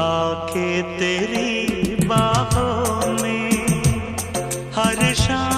आँखें तेरी बाहों में हर शाम